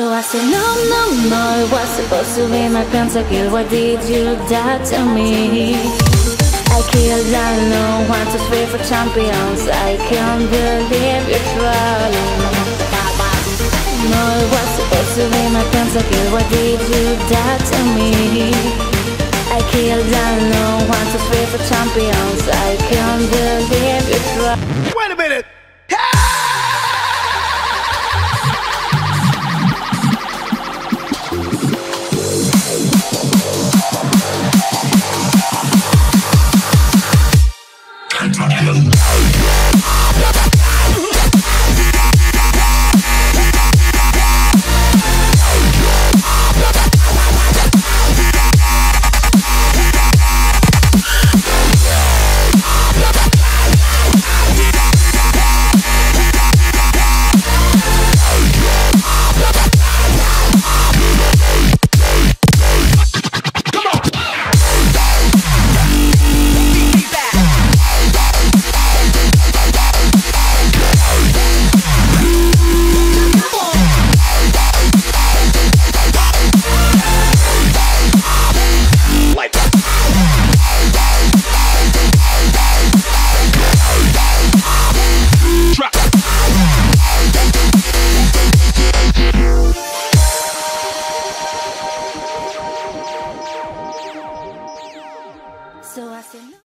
So I said, no, no, no, it was supposed to be my pentakill. Why did you do to me? I killed alone, one, two, three for champions. I can't believe you're trolling. No, it was supposed to be my pentakill. Why did you do to me? I killed alone, one, two, three for champions. I can't believe you're trolling. Wait a minute! Gentlemen.